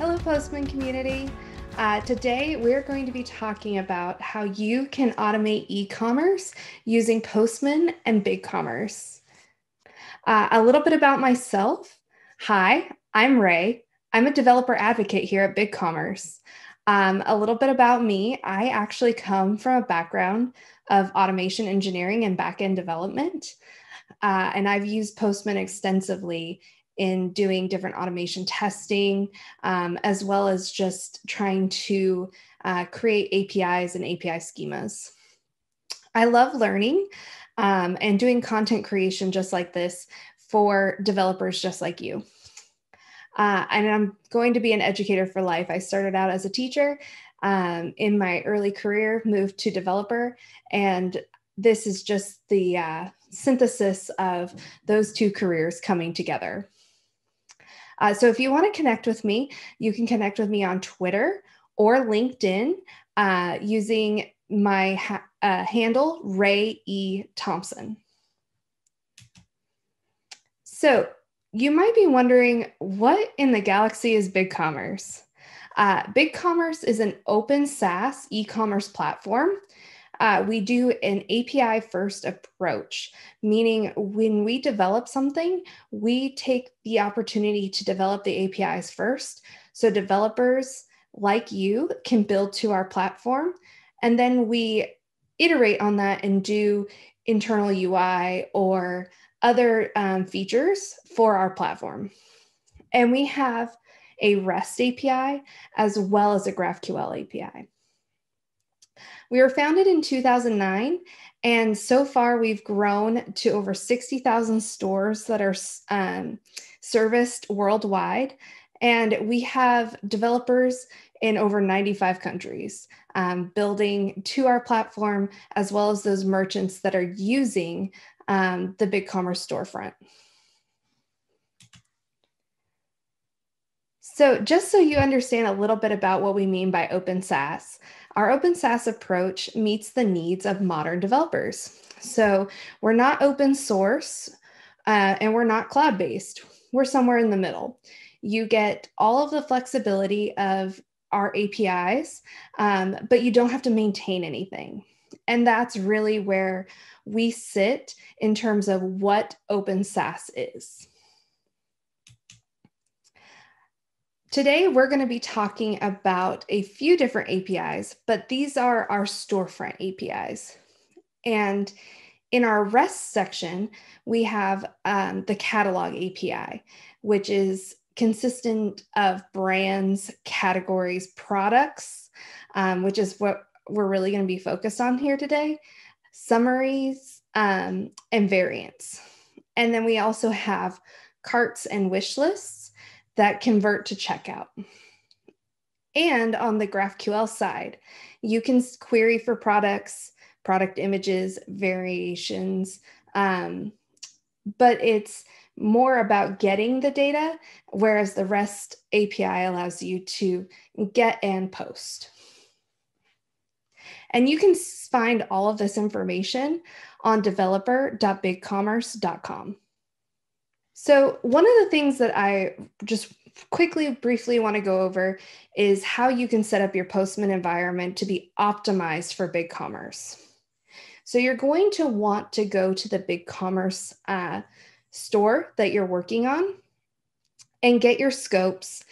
Hello, Postman community. Uh, today, we're going to be talking about how you can automate e commerce using Postman and BigCommerce. Uh, a little bit about myself. Hi, I'm Ray. I'm a developer advocate here at BigCommerce. Um, a little bit about me I actually come from a background of automation engineering and backend development. Uh, and I've used Postman extensively in doing different automation testing, um, as well as just trying to uh, create APIs and API schemas. I love learning um, and doing content creation just like this for developers just like you. Uh, and I'm going to be an educator for life. I started out as a teacher um, in my early career, moved to developer, and this is just the uh, synthesis of those two careers coming together. Uh, so if you want to connect with me, you can connect with me on Twitter or LinkedIn uh, using my ha- uh, handle, Ray E. Thompson. So you might be wondering what in the galaxy is BigCommerce? Uh, BigCommerce is an open SaaS e commerce platform uh, we do an API first approach, meaning when we develop something, we take the opportunity to develop the APIs first. So developers like you can build to our platform, and then we iterate on that and do internal UI or other um, features for our platform. And we have a REST API as well as a GraphQL API. We were founded in 2009, and so far we've grown to over 60,000 stores that are um, serviced worldwide. And we have developers in over 95 countries um, building to our platform, as well as those merchants that are using um, the BigCommerce storefront. So, just so you understand a little bit about what we mean by open SaaS, our open SaaS approach meets the needs of modern developers. So we're not open source uh, and we're not cloud based. We're somewhere in the middle. You get all of the flexibility of our APIs, um, but you don't have to maintain anything. And that's really where we sit in terms of what open SaaS is. Today, we're going to be talking about a few different APIs, but these are our storefront APIs. And in our REST section, we have um, the catalog API, which is consistent of brands, categories, products, um, which is what we're really going to be focused on here today, summaries, um, and variants. And then we also have carts and wish lists that convert to checkout. And on the GraphQL side, you can query for products, product images, variations, um, but it's more about getting the data, whereas the REST API allows you to get and post. And you can find all of this information on developer.bigcommerce.com. So, one of the things that I just quickly, briefly want to go over is how you can set up your Postman environment to be optimized for BigCommerce. So, you're going to want to go to the BigCommerce uh, store that you're working on and get your scopes,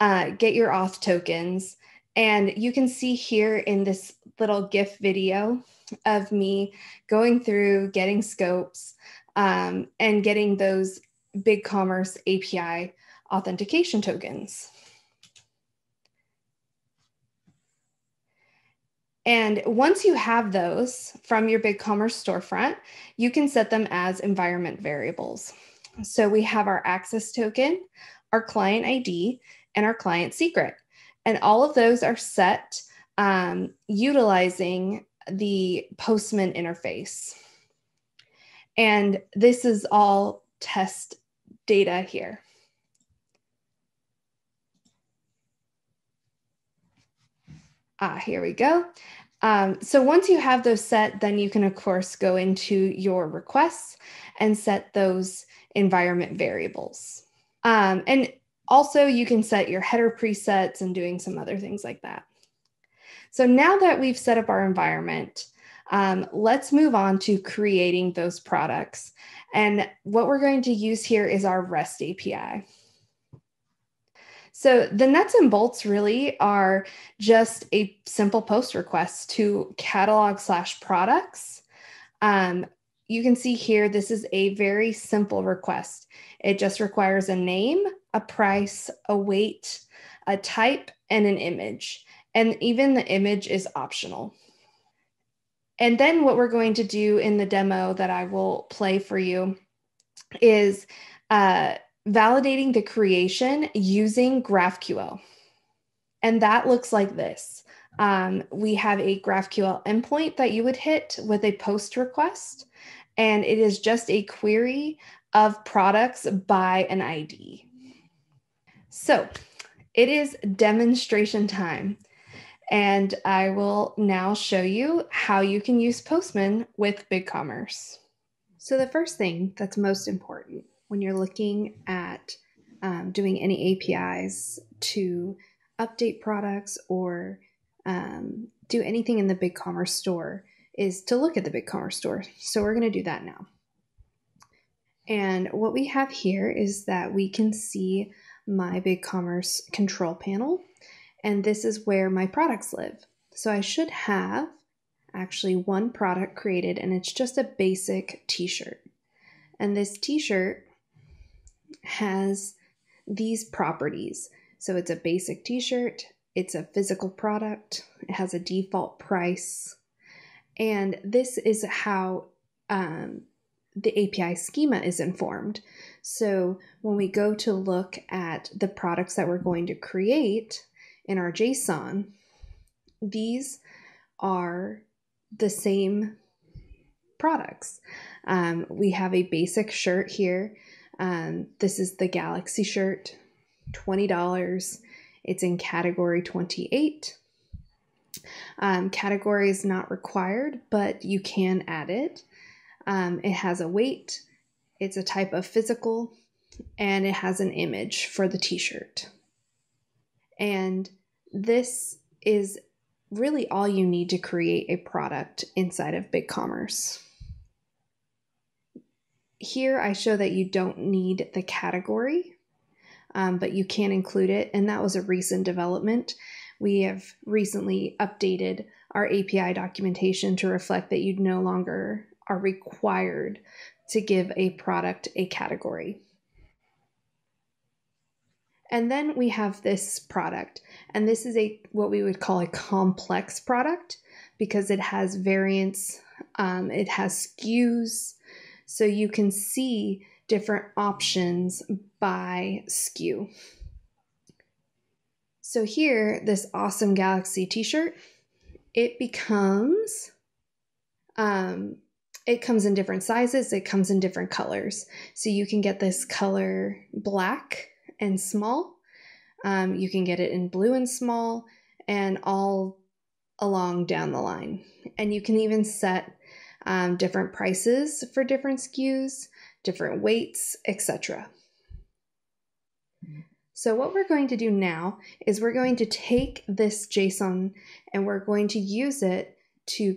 uh, get your auth tokens. And you can see here in this little GIF video of me going through getting scopes um, and getting those BigCommerce API authentication tokens. And once you have those from your BigCommerce storefront, you can set them as environment variables. So we have our access token, our client ID, and our client secret. And all of those are set um, utilizing the Postman interface. And this is all test data here. Ah, here we go. Um, so once you have those set, then you can, of course, go into your requests and set those environment variables. Um, and also, you can set your header presets and doing some other things like that. So now that we've set up our environment, um, let's move on to creating those products. And what we're going to use here is our REST API. So the nuts and bolts really are just a simple post request to catalog slash products. Um, you can see here, this is a very simple request. It just requires a name, a price, a weight, a type, and an image. And even the image is optional. And then what we're going to do in the demo that I will play for you is uh, validating the creation using GraphQL. And that looks like this. Um, we have a GraphQL endpoint that you would hit with a post request, and it is just a query of products by an ID. So it is demonstration time. And I will now show you how you can use Postman with BigCommerce. So the first thing that's most important when you're looking at um, doing any APIs to update products or um, do anything in the BigCommerce store is to look at the BigCommerce store. So we're going to do that now. And what we have here is that we can see my BigCommerce control panel and this is where my products live. So I should have actually one product created and it's just a basic t-shirt. And this t-shirt has these properties. So it's a basic t-shirt, it's a physical product, it has a default price. And this is how um, the API schema is informed. So when we go to look at the products that we're going to create, in our JSON, these are the same products. Um, we have a basic shirt here. Um, this is the Galaxy shirt, $20. It's in category 28. Um, category is not required, but you can add it. Um, it has a weight, it's a type of physical, and it has an image for the t shirt. And this is really all you need to create a product inside of BigCommerce. Here I show that you don't need the category, um, but you can include it, and that was a recent development. We have recently updated our API documentation to reflect that you no longer are required to give a product a category. And then we have this product, and this is a what we would call a complex product because it has variants, um, it has SKUs, so you can see different options by SKU. So here, this awesome Galaxy t-shirt, it becomes, um, it comes in different sizes, it comes in different colors. So you can get this color black, and small. Um, you can get it in blue and small and all along down the line. And you can even set um, different prices for different SKUs, different weights, etc. So what we're going to do now is we're going to take this JSON and we're going to use it to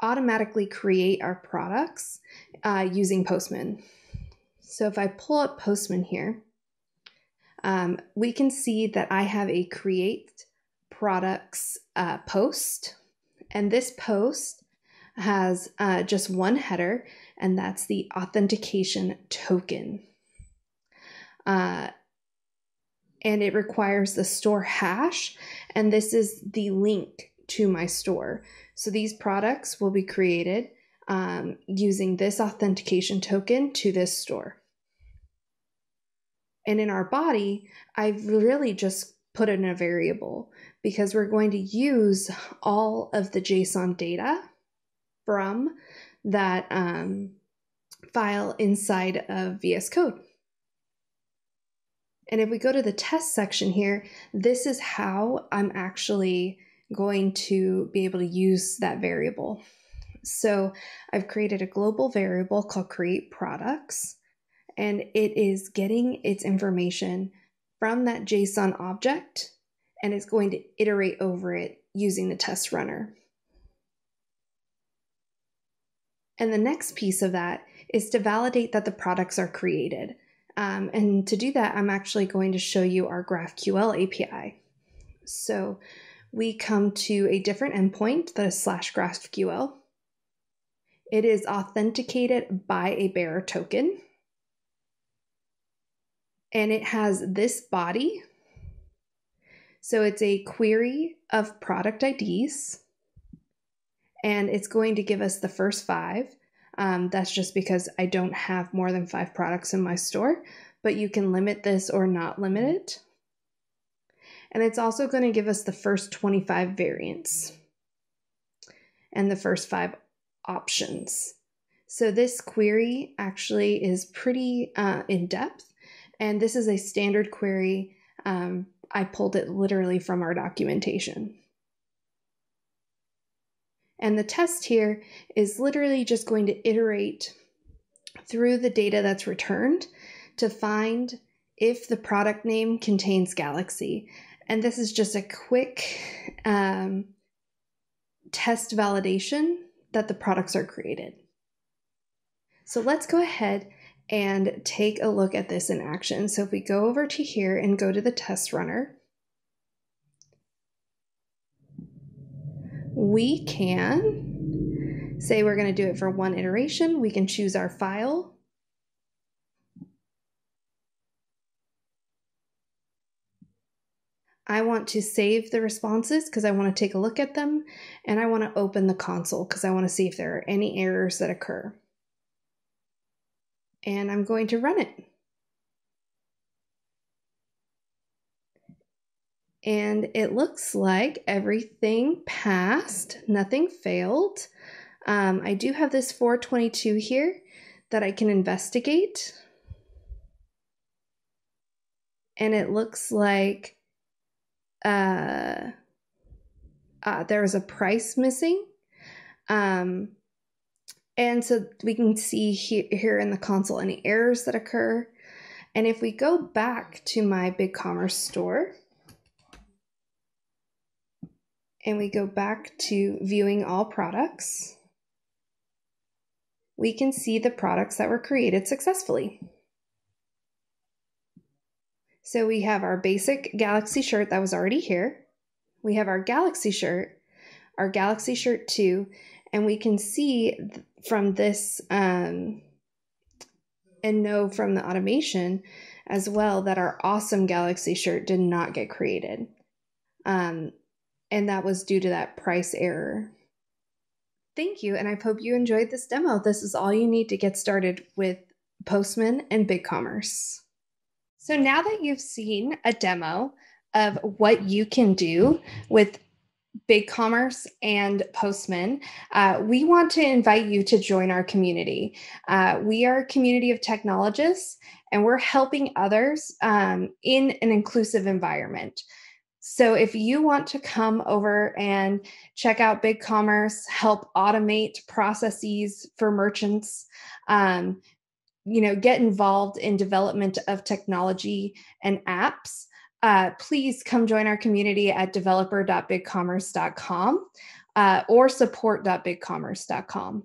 automatically create our products uh, using Postman. So if I pull up Postman here, um, we can see that I have a create products uh, post, and this post has uh, just one header, and that's the authentication token. Uh, and it requires the store hash, and this is the link to my store. So these products will be created um, using this authentication token to this store. And in our body, I've really just put in a variable because we're going to use all of the JSON data from that um, file inside of VS Code. And if we go to the test section here, this is how I'm actually going to be able to use that variable. So I've created a global variable called create products and it is getting its information from that JSON object and it's going to iterate over it using the test runner. And the next piece of that is to validate that the products are created. Um, and to do that, I'm actually going to show you our GraphQL API. So we come to a different endpoint that is slash GraphQL. It is authenticated by a bearer token. And it has this body. So it's a query of product IDs. And it's going to give us the first five. Um, that's just because I don't have more than five products in my store, but you can limit this or not limit it. And it's also going to give us the first 25 variants and the first five options. So this query actually is pretty uh, in depth, and this is a standard query. Um, I pulled it literally from our documentation. And the test here is literally just going to iterate through the data that's returned to find if the product name contains Galaxy. And this is just a quick um, test validation that the products are created. So let's go ahead and take a look at this in action. So if we go over to here and go to the test runner, we can say we're going to do it for one iteration. We can choose our file. I want to save the responses because I want to take a look at them and I want to open the console because I want to see if there are any errors that occur. And I'm going to run it. And it looks like everything passed, nothing failed. Um, I do have this 422 here that I can investigate. And it looks like uh, uh, there was a price missing. Um, and so we can see here, here in the console any errors that occur. And if we go back to my BigCommerce store and we go back to viewing all products, we can see the products that were created successfully. So we have our basic Galaxy shirt that was already here. We have our Galaxy shirt, our Galaxy shirt 2, and we can see from this um, and know from the automation as well that our awesome Galaxy shirt did not get created. Um, and that was due to that price error. Thank you, and I hope you enjoyed this demo. This is all you need to get started with Postman and BigCommerce. So now that you've seen a demo of what you can do with BigCommerce and Postman, uh, we want to invite you to join our community. Uh, we are a community of technologists and we're helping others um, in an inclusive environment. So if you want to come over and check out BigCommerce, help automate processes for merchants, um, you know get involved in development of technology and apps uh, please come join our community at developer.bigcommerce.com uh, or support.bigcommerce.com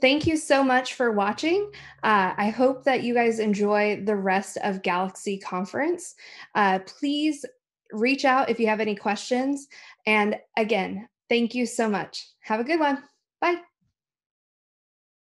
Thank you so much for watching. Uh, I hope that you guys enjoy the rest of Galaxy Conference. Uh, please reach out if you have any questions. And again, thank you so much. Have a good one. Bye.